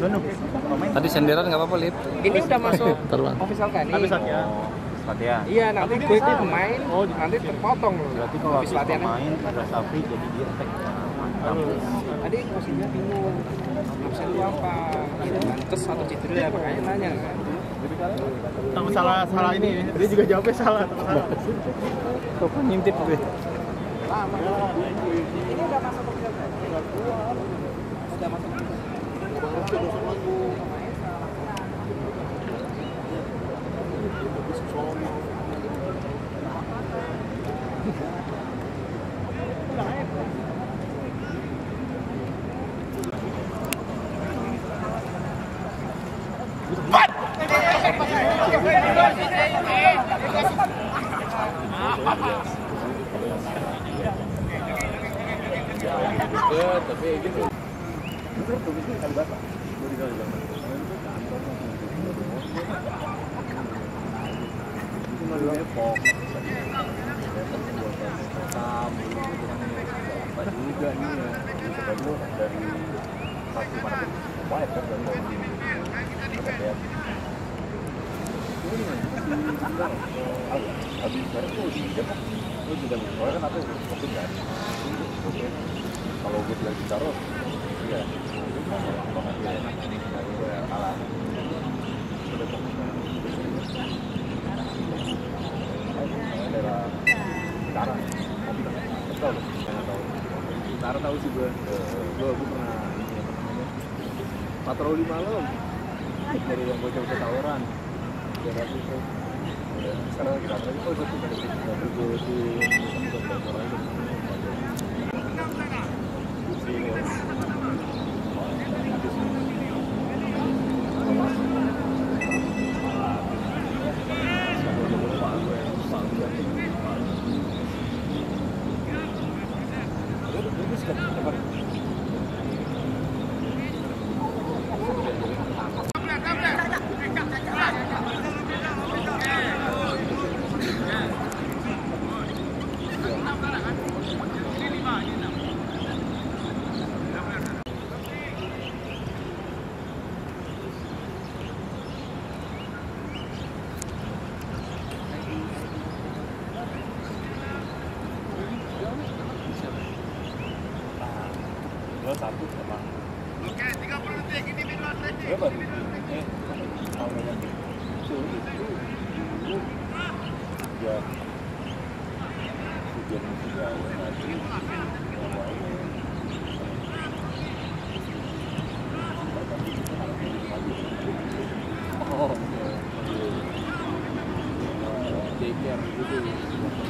Tadi senderan nggak apa-apa, Lip. Ini udah masuk official kan nih. Habis latihan. latihan Iya, nanti gue itu pemain, Oh, nanti terpotong loh. berarti kalau habis latihan. pemain ada Sapri jadi dia attack mantap Tadi posisinya bingung. Absen itu apa? Gitu kan. Terus satu cedera, makanya nanya kan. Takut salah salah ini. Dia juga jawabnya salah. takut salah. Kok ngintip gue? Lama. Good, the big. Nih ya kan ya habis bareng tuh di juga kan aku waktu kan oke kalau gue bilang di taruh kan tahu tahu sih gue gue gue pernah ini apa namanya patroli malam. Dari yang bocah bocah tawaran. Itu. Ya, sekarang kita lagi oh satu dari kita bergu di dua satu sama oke 30 detik ini eh yang itu itu dulu ya hujan juga nanti Oh, daycare gitu.